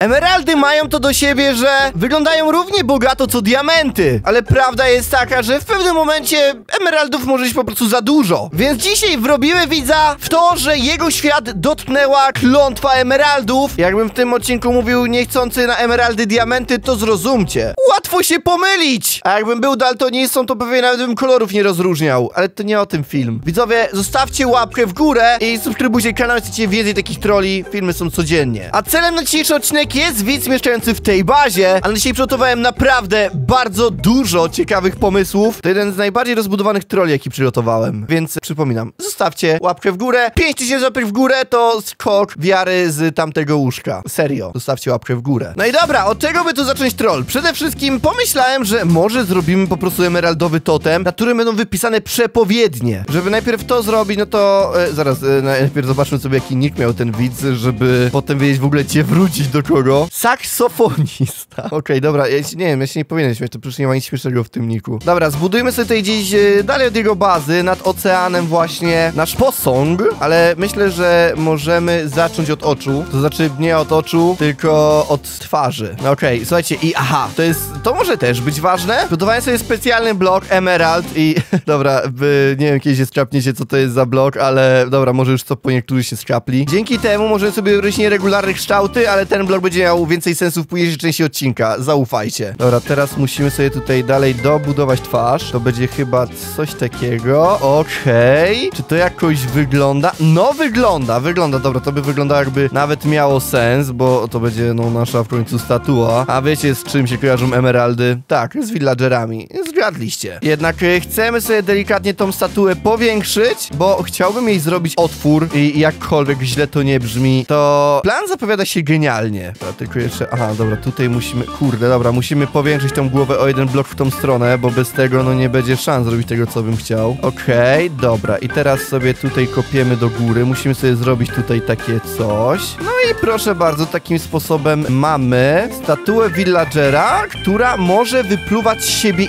Emeraldy mają to do siebie, że wyglądają równie bogato co diamenty, ale prawda jest taka, że w pewnym momencie emeraldów może być po prostu za dużo. Więc dzisiaj wrobiły widza w to, że jego świat dotknęła klątwa emeraldów. Jakbym w tym odcinku mówił niechcący na emeraldy diamenty, to zrozumcie. Łatwo się pomylić! A jakbym był daltonistą, to pewnie nawet bym kolorów nie rozróżniał. Ale to nie o tym film. Widzowie, zostawcie łapkę w górę i subskrybujcie kanał, jeśli chcecie więcej takich troli. Filmy są codziennie. A celem na dzisiejszy odcinek jest widz mieszkający w tej bazie, ale dzisiaj przygotowałem naprawdę bardzo dużo ciekawych pomysłów. To jeden z najbardziej rozbudowanych troli, jaki przygotowałem. Więc przypominam, zostawcie łapkę w górę. 5000 łapek w górę to skok wiary z tamtego łóżka. Serio, zostawcie łapkę w górę. No i dobra, od czego by tu zacząć troll? Przede wszystkim pomyślałem, że może zrobimy po prostu emeraldowy totem, na którym będą wypisane przepowiednie. Żeby najpierw to zrobić, no to e, zaraz, e, najpierw zobaczmy sobie jaki nick miał ten widz, żeby potem wiedzieć w ogóle gdzie wrócić do kogo. Saksofonista. Okej, dobra, ja się, nie wiem, ja się nie powinienem śmiać, to przecież nie ma nic śmiesznego w tym niku. Dobra, zbudujmy sobie tutaj gdzieś e, dalej od jego bazy, nad oceanem właśnie, nasz posąg, ale myślę, że możemy zacząć od oczu, to znaczy nie od oczu, tylko od twarzy. No Okej, słuchajcie, i aha, to jest, to może też być ważne. Budowałem sobie specjalny blok Emerald i, dobra, wy, nie wiem, kiedy się skrapniecie, co to jest za blok, ale dobra, może już co po niektórych się skrapli. Dzięki temu możemy sobie robić nieregularne kształty, ale ten blok będzie miał więcej sensu w późniejszej części odcinka, zaufajcie. Dobra, teraz musimy sobie tutaj dalej dobudować twarz, to będzie chyba coś takiego, okej. Czy to jakoś wygląda? No wygląda, wygląda, dobra, to by wyglądało jakby nawet miało sens, bo to będzie, no, nasza w końcu statua. A wiecie, z czym się kojarzą emeraldy? Tak, z villagerami. Zgadliście. Jednak e, chcemy sobie delikatnie tą statuę powiększyć, bo chciałbym jej zrobić otwór i jakkolwiek źle to nie brzmi, to plan zapowiada się genialnie. Dobra, tylko jeszcze, aha, dobra, tutaj musimy, kurde, dobra, musimy powiększyć tą głowę o jeden blok w tą stronę, bo bez tego, no, nie będzie szans zrobić tego, co bym chciał. Okej, dobra, i teraz sobie tutaj kopiemy do góry, musimy sobie zrobić tutaj takie coś. No i proszę bardzo, takim sposobem mamy statuę villagera, która może wypluwać z siebie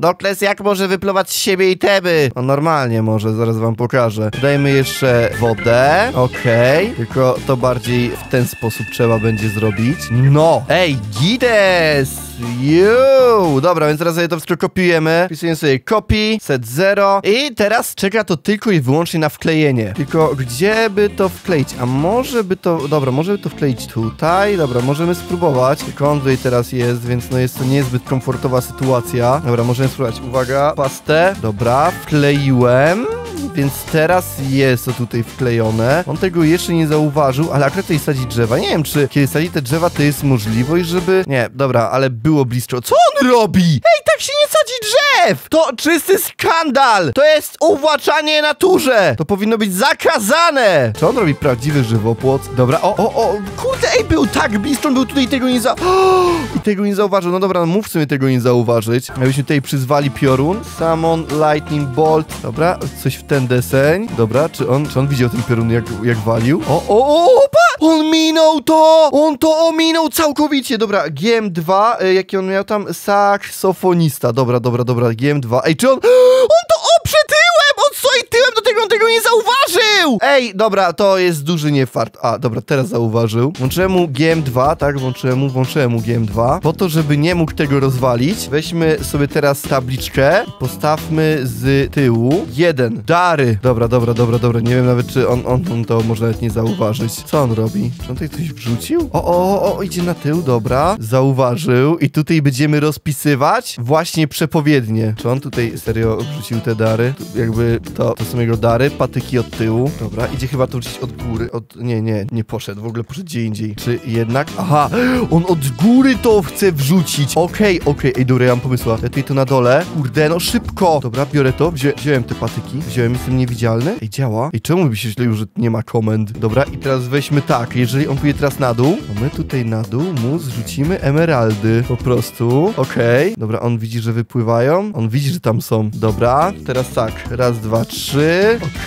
Dokles, jak może wypluwać z siebie itemy? No normalnie może, zaraz wam pokażę. Dajmy jeszcze wodę, okej, tylko to bardziej w ten sposób trzeba będzie zrobić. No, ej, gides! Ju! Dobra, więc teraz sobie to wszystko kopiujemy. Wpisujemy sobie copy, set 0 i teraz czeka to tylko i wyłącznie na wklejenie. Tylko gdzie by to wkleić? A może by to... Dobra, może by to wkleić tutaj? Dobra, możemy spróbować. Tylko on tutaj teraz jest, więc no jest to niezbyt komfortowa sytuacja. Dobra, możemy spróbować. Uwaga, pastę. Dobra, wkleiłem. Więc teraz jest to tutaj wklejone. On tego jeszcze nie zauważył, ale akurat tutaj sadzi drzewa. Nie wiem, czy kiedy sadzi te drzewa, to jest możliwość, żeby... Nie, dobra, ale było blisko. Co on robi? Ej, tak się nie sadzi drzew! To czysty skandal! To jest uwłaczanie naturze! To powinno być zakazane! Co on robi? Prawdziwy żywopłot? Dobra, o, o, o, kurde, ej, był tak blisko, on był tutaj tego nie za... I tego nie zauważył. No dobra, no mów tego nie zauważyć. Jakbyśmy tutaj przyzwali piorun. Summon, lightning bolt. Dobra, coś w ten deseń. Dobra, czy on, czy on widział ten piorun jak, jak walił? O, o, o! On minął to! On to ominął całkowicie. Dobra, GM2, y, jaki on miał tam? Saksofonista. Dobra, dobra, dobra, GM2. Ej, czy on... On to oprze tyłem! On stoi tyłem do tego, nie zauważył! Ej, dobra, to jest duży niefart. A, dobra, teraz zauważył. Włączyłem mu GM2, tak? Włączyłem mu, włączyłem mu GM2. Po to, żeby nie mógł tego rozwalić, weźmy sobie teraz tabliczkę, postawmy z tyłu. Jeden. Dary. Dobra, dobra, dobra, dobra. Nie wiem nawet, czy on, on, on to może nawet nie zauważyć. Co on robi? Czy on tutaj coś wrzucił? O, o, o, idzie na tył, dobra. Zauważył. I tutaj będziemy rozpisywać właśnie przepowiednie. Czy on tutaj serio wrzucił te dary? Tu Jakby to, to są jego dary, patyki od tyłu. Dobra, idzie chyba to wrzucić od góry. Od... Nie, nie, nie poszedł. W ogóle poszedł gdzie indziej. Czy jednak? Aha, on od góry to chce wrzucić. Okej, okej, ej, dobra, ja mam pomysła. Ja tutaj to na dole. Kurde, no szybko. Dobra, biorę to. Wziąłem te patyki. Wziąłem, jestem niewidzialny. Ej, działa. Ej, czemu mi się źle że nie ma komend? Dobra, i teraz weźmy tak. Jeżeli on pójdzie teraz na dół, to my tutaj na dół mu zrzucimy emeraldy. Po prostu. Okej. Dobra, on widzi, że wypływają. On widzi, że tam są. Dobra, teraz tak. Raz, dwa, trzy. Okej,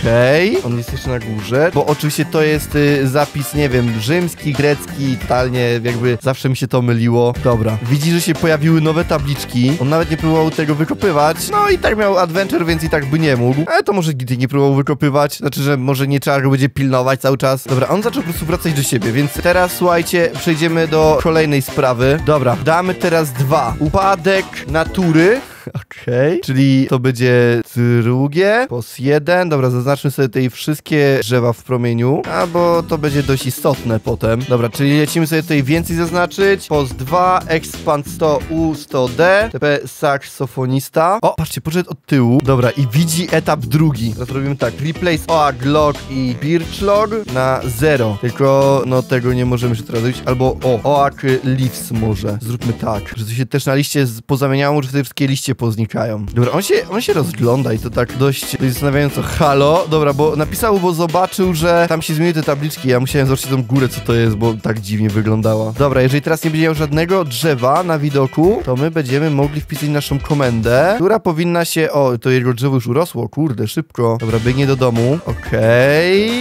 on jest jeszcze na górze, bo oczywiście to jest y, zapis, nie wiem, rzymski, grecki, totalnie jakby zawsze mi się to myliło. Dobra, widzi, że się pojawiły nowe tabliczki, on nawet nie próbował tego wykopywać, no i tak miał adventure, więc i tak by nie mógł, ale to może Gity nie próbował wykopywać, znaczy, że może nie trzeba go będzie pilnować cały czas. Dobra, on zaczął po prostu wracać do siebie, więc teraz słuchajcie, przejdziemy do kolejnej sprawy. Dobra, damy teraz dwa. Upadek natury. Okej, czyli to będzie drugie, pos jeden. Dobra, zaznaczmy sobie tutaj wszystkie drzewa w promieniu, albo to będzie dość istotne potem. Dobra, czyli lecimy sobie tutaj więcej zaznaczyć. Pos 2, expand 100 U 100D, TP saksofonista. O, patrzcie, poszedł od tyłu. Dobra, i widzi etap drugi. Teraz robimy tak, replace OAG log i birch log na 0. Tylko, no tego nie możemy się teraz zrobić. Albo, o, OAG leaves może. Zróbmy tak, że to się też na liście pozamieniało, że te wszystkie liście poznikają. Dobra, on się, on się rozgląda i to tak dość, dość zastanawiająco. Halo? Dobra, bo napisał, bo zobaczył, że tam się zmieniły te tabliczki. Ja musiałem zobaczyć tą górę, co to jest, bo tak dziwnie wyglądała. Dobra, jeżeli teraz nie będzie miał żadnego drzewa na widoku, to my będziemy mogli wpisać naszą komendę, która powinna się... O, to jego drzewo już urosło, kurde, szybko. Dobra, biegnie do domu. Okej,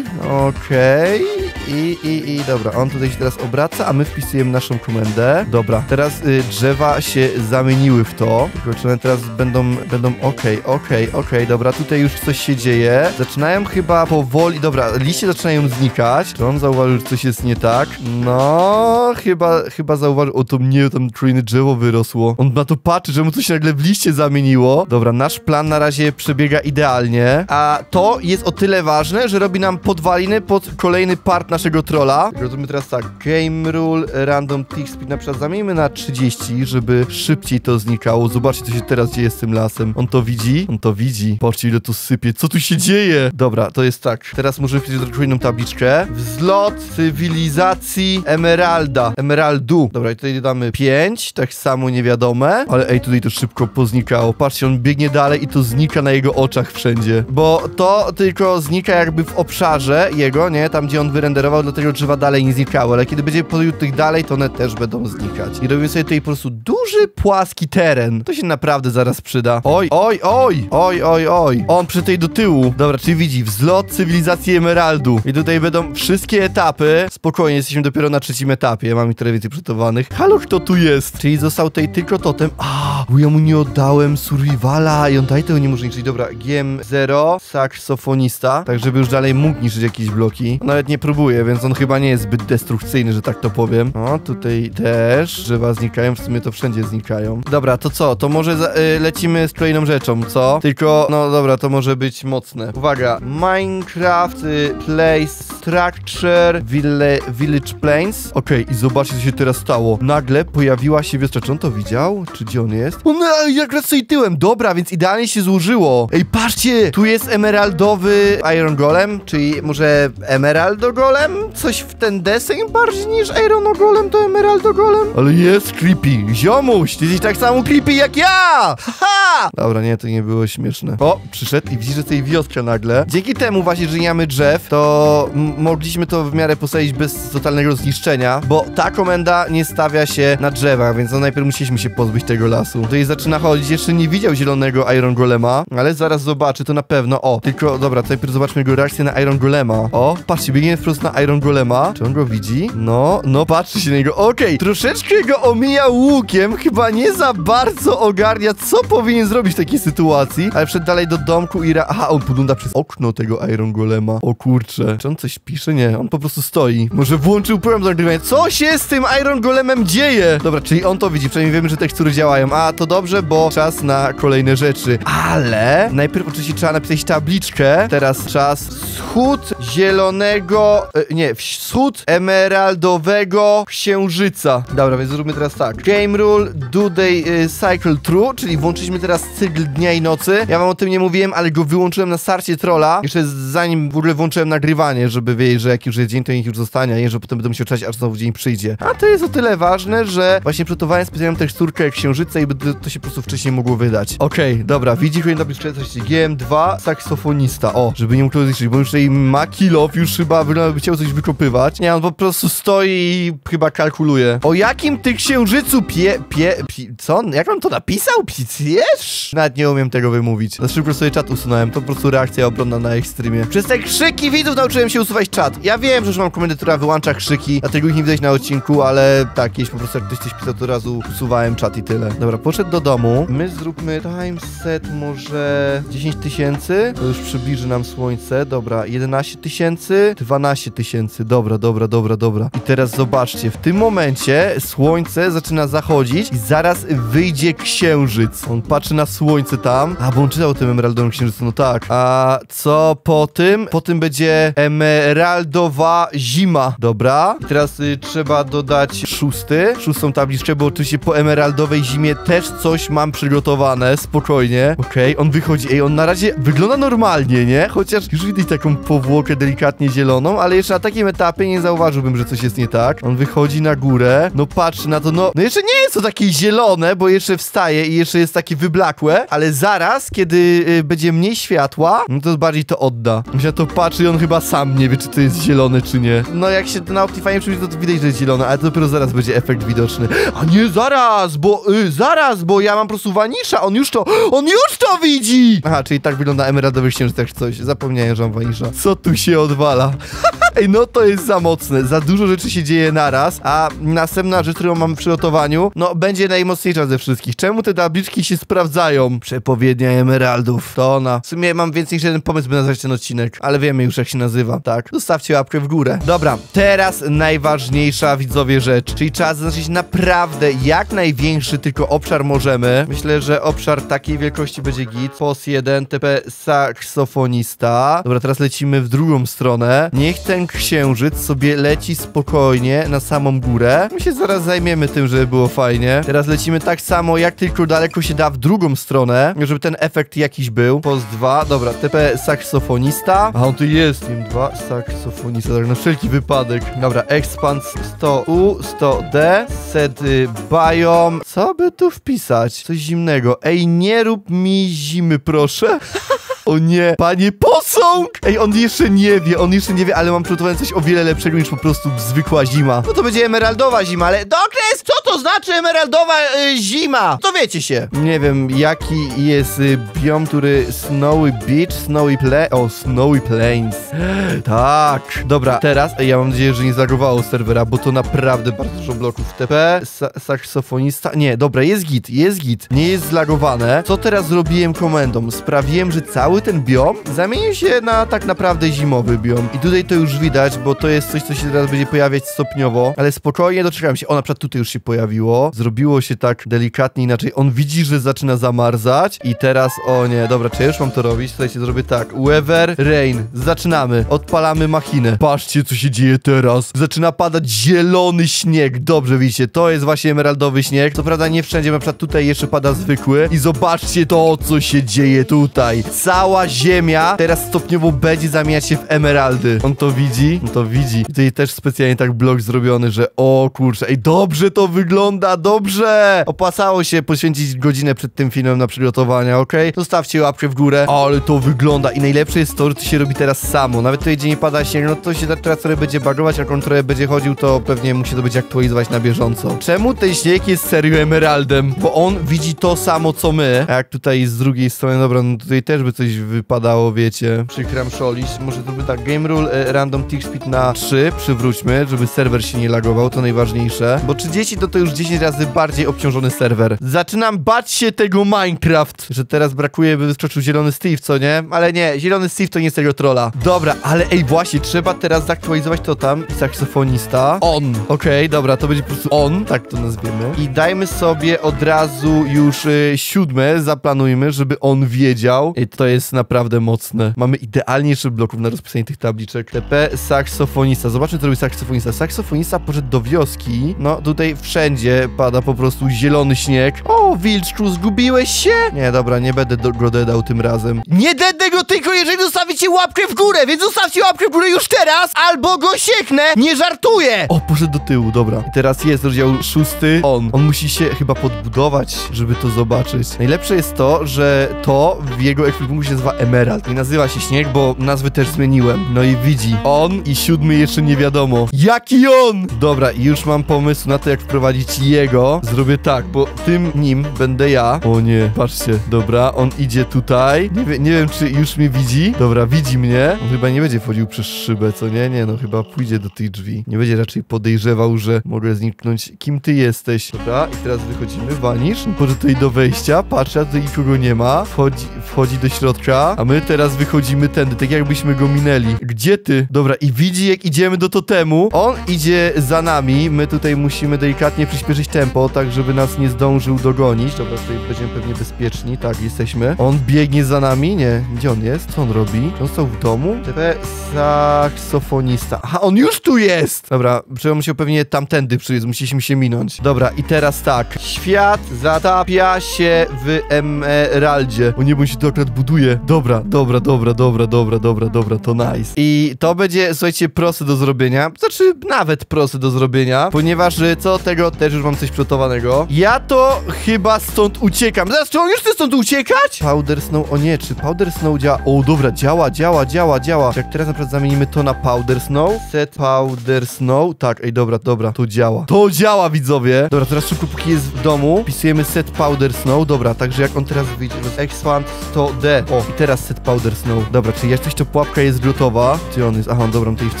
okej. I, i, i dobra, on tutaj się teraz obraca, a my wpisujemy naszą komendę. Dobra, teraz y, drzewa się zamieniły w to. Tylko czy one teraz będą, będą okej, okej, okej, dobra, tutaj już coś się dzieje. Zaczynają chyba powoli, dobra, liście zaczynają znikać. Czy on zauważył, że coś jest nie tak? No, chyba, chyba zauważył, o to mnie tam kolejne drzewo wyrosło. On na to patrzy, że mu coś nagle w liście zamieniło. Dobra, nasz plan na razie przebiega idealnie, a to jest o tyle ważne, że robi nam podwaliny pod kolejny part naszego trolla. Zrobimy teraz tak, game rule, random tick speed na przykład zamieńmy na 30, żeby szybciej to znikało. Zobaczcie, co się teraz dzieje z tym lasem. On to widzi? On to widzi. Patrzcie, ile tu sypie. Co tu się dzieje? Dobra, to jest tak. Teraz możemy wpisać drugą inną tabliczkę. Wzlot cywilizacji Emeralda. Emeraldu. Dobra, i tutaj dodamy 5, tak samo niewiadome. Ale ej, tutaj to szybko poznikało. Patrzcie, on biegnie dalej i to znika na jego oczach wszędzie. Bo to tylko znika jakby w obszarze jego, nie? Tam, gdzie on wyrenderował, dlatego drzewa dalej nie znikały. Ale kiedy będzie tych dalej, to one też będą znikać. I robimy sobie tutaj po prostu duży, płaski teren. To się naprawdę zaraz przyda. Oj, oj, oj! Oj, oj, oj! On przy tej do tyłu. Dobra, czyli widzi, wzlot cywilizacji Emeraldu. I tutaj będą wszystkie etapy. Spokojnie, jesteśmy dopiero na trzecim etapie. Mam ich trochę więcej przygotowanych. Halo, kto tu jest? Czyli został tutaj tylko totem. A, bo ja mu nie oddałem survivala i on tutaj tego nie może niszczyć. Dobra, GM0, saksofonista. Tak, żeby już dalej mógł niszczyć jakieś bloki. Nawet nie więc on chyba nie jest zbyt destrukcyjny, że tak to powiem. O, tutaj też drzewa znikają. W sumie to wszędzie znikają. Dobra, to co? To może za, y, lecimy z kolejną rzeczą, co? Tylko, no dobra, to może być mocne. Uwaga, Minecraft y, Place Structure Ville, Village Plains. Okej, i zobaczcie, co się teraz stało. Nagle pojawiła się wioska. Czy on to widział? Czy gdzie on jest? On e, jak raz sobie tyłem. Dobra, więc idealnie się złożyło. Ej, patrzcie! Tu jest emeraldowy Iron Golem, czyli może Emeraldo Golem? Coś w ten deseń bardziej niż Iron Golem to Emeraldo Golem? Ale jest creepy. Ziomuś, ty jesteś tak samo creepy jak ja! Haha! Dobra, nie, to nie było śmieszne. O, przyszedł i widzi, że tej wiosce nagle. Dzięki temu właśnie, że nie drzew, to mogliśmy to w miarę posadzić bez totalnego zniszczenia, bo ta komenda nie stawia się na drzewach, więc no najpierw musieliśmy się pozbyć tego lasu. Tutaj zaczyna chodzić, jeszcze nie widział zielonego Iron Golema, ale zaraz zobaczy, to na pewno. O, tylko, dobra, to najpierw zobaczmy jego reakcję na Iron Golema. O, patrzcie, biegnie wprost na Iron Golema. Czy on go widzi? No, no, patrzy się na niego. Okej, troszeczkę go omija łukiem, chyba nie za bardzo ogarnia, co powinien zrobić w takiej sytuacji, ale wszedł dalej do domku i ra... Aha, on podgląda przez okno tego Iron Golema. O kurcze. Czy on coś pisze? Nie, on po prostu stoi. Może włączył program do nagrywania. Co się z tym Iron Golemem dzieje? Dobra, czyli on to widzi, przynajmniej wiemy, że tekstury działają. A, to dobrze, bo czas na kolejne rzeczy. Ale najpierw oczywiście trzeba napisać tabliczkę. Teraz czas wschód zielonego... E, nie, wschód emeraldowego księżyca. Dobra, więc zróbmy teraz tak. Game rule, do day y, cycle true, czyli włączyliśmy teraz cykl dnia i nocy. Ja wam o tym nie mówiłem, ale go wyłączyłem na starcie trolla. Jeszcze zanim w ogóle włączyłem nagrywanie, żeby wiedzieć, że jak już jest dzień, to niech już zostanie, a nie, że potem będę musiał czekać, aż znowu dzień przyjdzie. A to jest o tyle ważne, że właśnie przygotowałem specjalną teksturkę księżyca i to, to się po prostu wcześniej mogło wydać. Okej, dobra, widzi kolejny tabliczkę, coś GM2, saksofonista. O, żeby nie mógł bo już tutaj ma kilof, już chyba wygląda, by chciał coś wykopywać. Nie, on po prostu stoi i chyba kalkuluje. O jakim ty księżycu pie... pie... pi, co? Jak on to napisał? Picjesz? Nawet nie umiem tego wymówić. Na szybko sobie czat usunąłem, to po prostu reakcja obronna na ich streamie. Przez te krzyki widzów nauczyłem się usuwać czat. Ja wiem, że już mam komendę, która wyłącza krzyki, dlatego ich nie widać na odcinku, ale tak, po prostu jak ktoś coś pisał, to razu usuwałem czat i tyle. Dobra, poszedł do domu. My zróbmy time set może 10 tysięcy. To już przybliży nam słońce. Dobra, 11 tysięcy, 12 tysięcy. Dobra, dobra, dobra, dobra. I teraz zobaczcie, w tym momencie słońce zaczyna zachodzić i zaraz wyjdzie księżyc. On patrzy na słońce tam. A, bo on czytał o tym emeraldowym księżycu, no tak. A co po tym? Po tym będzie emeraldowa zima. Dobra. I teraz y, trzeba dodać szósty, szóstą tabliczkę, bo oczywiście po emeraldowej zimie też coś mam przygotowane, spokojnie. Okej, on wychodzi, ej, on na razie wygląda normalnie, nie? Chociaż już widać taką powłokę delikatnie zieloną, ale jeszcze na takim etapie nie zauważyłbym, że coś jest nie tak. On wychodzi na górę, no patrzy na to, no, no jeszcze nie jest to takie zielone, bo jeszcze wstaje i jeszcze jest takie wyblakłe, ale zaraz, kiedy y, będzie mniej światła, no to bardziej to odda. On się na to patrzy i on chyba sam nie wie, czy to jest zielone, czy nie. No jak się na Optifine przyjdzie, to widać, że jest zielone, ale to dopiero zaraz będzie efekt widoczny. A nie, zaraz, bo, y, zaraz, bo ja mam po prostu wanisza, on już to, on już to widzi! Aha, czyli tak wygląda emeraldowy księżyc, jak coś. Zapomniałem, że mam wanisza. Co tu się odwala? Ej, no to jest za mocne. Za dużo rzeczy się dzieje naraz, a następna rzecz, którą mamy w przygotowaniu, no będzie najmocniejsza ze wszystkich. Czemu te tabliczki się sprawdzają? Przepowiednia emeraldów. To ona. W sumie mam więcej niż jeden pomysł, by nazwać ten odcinek, ale wiemy już jak się nazywa, tak? Zostawcie łapkę w górę. Dobra, teraz najważniejsza widzowie rzecz, czyli trzeba zaznaczyć naprawdę jak największy tylko obszar możemy. Myślę, że obszar takiej wielkości będzie git. POS 1, TP saksofonista. Dobra, teraz lecimy w drugą stronę. Niech ten księżyc sobie leci spokojnie na samą górę. My się zaraz zajmiemy tym, żeby było fajnie. Teraz lecimy tak samo, jak tylko daleko się da w drugą stronę, żeby ten efekt jakiś był. POS 2, dobra, TP saksofonista. A on tu jest, nim 2, saksofonista, tak na wszelki wypadek. Dobra, expand 100U, 100D, set y, biome. Co by tu wpisać? Coś zimnego. Ej, nie rób mi zimy, proszę. O nie, panie posąg! Ej, on jeszcze nie wie, on jeszcze nie wie, ale mam przygotowane coś o wiele lepszego niż po prostu zwykła zima. No to będzie emeraldowa zima, ale Dokres, co to znaczy emeraldowa y, zima? To wiecie się. Nie wiem, jaki jest y, biom, który Snowy Beach, Snowy Play... O, Snowy Plains. tak. Dobra, teraz ej, ja mam nadzieję, że nie zlagowało serwera, bo to naprawdę bardzo dużo bloków. TP, sa saksofonista... Nie, dobra, jest git, jest git. Nie jest zlagowane. Co teraz zrobiłem komendą? Sprawiłem, że cały ten biom zamienił się na tak naprawdę zimowy biom. I tutaj to już widać, bo to jest coś, co się teraz będzie pojawiać stopniowo, ale spokojnie doczekałem się. O, na przykład tutaj już się pojawiło. Zrobiło się tak delikatnie inaczej. On widzi, że zaczyna zamarzać i teraz, o nie, dobra, czy ja już mam to robić? Słuchajcie, zrobię tak. Weather, rain. Zaczynamy. Odpalamy machinę. Patrzcie, co się dzieje teraz. Zaczyna padać zielony śnieg. Dobrze, widzicie, to jest właśnie emeraldowy śnieg. Co prawda nie wszędzie, na przykład tutaj jeszcze pada zwykły. I zobaczcie to, co się dzieje tutaj. Cała ziemia teraz stopniowo będzie zamieniać się w emeraldy. On to widzi? On to widzi. I tutaj też specjalnie tak blok zrobiony, że o kurczę, ej, dobrze to wygląda, dobrze! Opłacało się poświęcić godzinę przed tym filmem na przygotowania, okej? Zostawcie łapkę w górę. Ale to wygląda i najlepsze jest to, że to się robi teraz samo. Nawet tutaj, gdzie nie pada śnieg, no to się teraz trochę będzie bagować, jak on trochę będzie chodził, to pewnie musi to być aktualizować na bieżąco. Czemu ten śnieg jest serio emeraldem? Bo on widzi to samo, co my. A jak tutaj z drugiej strony, dobra, no tutaj też by coś wypadało, wiecie. Przykram szolić. Może to by tak, game rule e, random tick speed na 3 przywróćmy, żeby serwer się nie lagował, to najważniejsze. Bo 30 to to już 10 razy bardziej obciążony serwer. Zaczynam bać się tego Minecraft, że teraz brakuje, by wyskoczył zielony Steve, co nie? Ale nie, zielony Steve to nie jest tego trolla. Dobra, ale ej, właśnie, trzeba teraz zaktualizować to tam. Saksofonista. On. Okej, dobra, to będzie po prostu on, tak to nazwiemy. I dajmy sobie od razu już y, siódme, zaplanujmy, żeby on wiedział. I to jest naprawdę mocne. Mamy idealnie jeszcze bloków na rozpisanie tych tabliczek. TP, saksofonista. Zobaczmy, co robi saksofonista. Saksofonista poszedł do wioski. No, tutaj wszędzie pada po prostu zielony śnieg. O, Wilczku, zgubiłeś się? Nie, dobra, nie będę do- go dedał tym razem. Nie dednę go tylko, jeżeli zostawicie łapkę w górę, więc zostawcie łapkę w górę już teraz, albo go sieknę, nie żartuję! O, poszedł do tyłu, dobra. I teraz jest rozdział szósty. On. On musi się chyba podbudować, żeby to zobaczyć. Najlepsze jest to, że to w jego ekwipunku się nazywa Emerald. Nie nazywa się Śnieg, bo nazwy też zmieniłem. No i widzi. On i siódmy jeszcze nie wiadomo. Jaki on? Dobra, już mam pomysł na to, jak wprowadzić jego. Zrobię tak, bo tym nim będę ja. O nie, patrzcie. Dobra, on idzie tutaj. Nie, wie, nie wiem, czy już mnie widzi. Dobra, widzi mnie. On chyba nie będzie wchodził przez szybę, co nie? Nie, no chyba pójdzie do tych drzwi. Nie będzie raczej podejrzewał, że mogę zniknąć. Kim ty jesteś? Dobra, i teraz wychodzimy. Wanisz. Może tutaj do wejścia. Patrzę, a tutaj nikogo nie ma. Wchodzi, wchodzi do środka, a my teraz wychodzimy tędy, tak jakbyśmy go minęli. Gdzie ty? Dobra, i widzi, jak idziemy do totemu. On idzie za nami. My tutaj musimy delikatnie przyspieszyć tempo, tak żeby nas nie zdążył dogonić. Dobra, tutaj będziemy pewnie bezpieczni. Tak, jesteśmy. On biegnie za nami. Nie, gdzie on jest? Co on robi? On stał w domu? TP saksofonista. Aha, on już tu jest! Dobra, on musiał pewnie tamtędy przyjść, musieliśmy się minąć. Dobra, i teraz tak. Świat zatapia się w emeraldzie. O nie, bo się to akurat buduje. Dobra, dobra, dobra, dobra, dobra, dobra, dobra, to nice. I to będzie, słuchajcie, proste do zrobienia. Znaczy, nawet proste do zrobienia, ponieważ y, co tego, też już mam coś przygotowanego. Ja to chyba stąd uciekam. Zaraz, czy on już chce stąd uciekać? Powder Snow, o nie, czy Powder Snow działa? O, dobra, działa, działa, działa, działa. Jak teraz na przykład zamienimy to na Powder Snow, set Powder Snow, tak, ej, dobra, dobra, to działa. To działa, widzowie. Dobra, teraz szybko, póki jest w domu, wpisujemy set Powder Snow, dobra, także jak on teraz wyjdzie, to jest Expand 100D. O, i teraz set Powder Snow. Dobra, czyli jak coś to pułapka jest gotowa. Gdzie on jest? Aha, dobra, tutaj w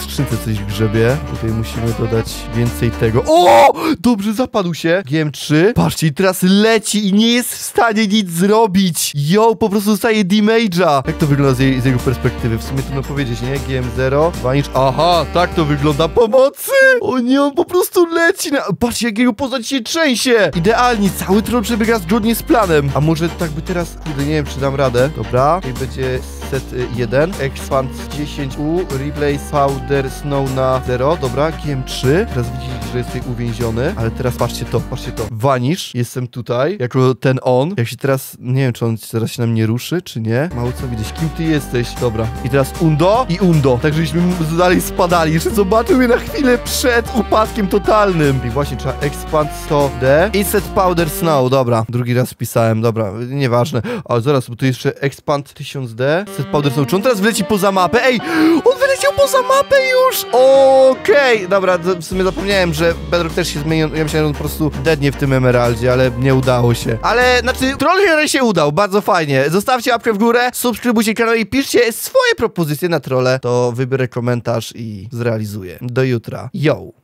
skrzynce coś grzebie. Tutaj musimy dodać więcej tego. O! Dobrze, zapadł się. GM3. Patrzcie, i teraz leci i nie jest w stanie nic zrobić. Yo, po prostu dostaje damage'a. Jak to wygląda z, jej, z jego perspektywy? W sumie trudno powiedzieć, nie? GM0, Vanish. Aha, tak to wygląda. Pomocy! O nie, on po prostu leci na... Patrzcie, jak jego postać się trzęsie. Idealnie, cały tron przebiega zgodnie z planem. A może tak by teraz... Kurde, nie wiem, czy dam radę. Dobra, tutaj będzie set y, 1, expand 10U, replace powder snow na 0, dobra, GM3, teraz widzicie, że jest tutaj uwięziony, ale teraz patrzcie to, patrzcie to, Vanish, jestem tutaj, jako ten on, jak się teraz, nie wiem, czy on teraz się nam nie ruszy, czy nie, mało co widać, kim ty jesteś, dobra, i teraz Undo i Undo, tak żebyśmy dalej spadali, jeszcze zobaczył mnie na chwilę przed upadkiem totalnym, i właśnie trzeba expand 100D i set powder snow, dobra, drugi raz wpisałem, dobra, nieważne, ale zaraz, bo tu jeszcze expand 1000D, set powder snow, czy on teraz wyleci poza mapę, ej, on wyleciał poza mapę już, okej, dobra, w sumie zapomniałem, że Bedrock też się zmienił, ja myślałem, że on po prostu dednie w tym emeraldzie, ale nie udało się, ale, znaczy, troll się udał, bardzo fajnie, zostawcie łapkę w górę, subskrybujcie kanał i piszcie swoje propozycje na trole, to wybiorę komentarz i zrealizuję. Do jutra. Yo!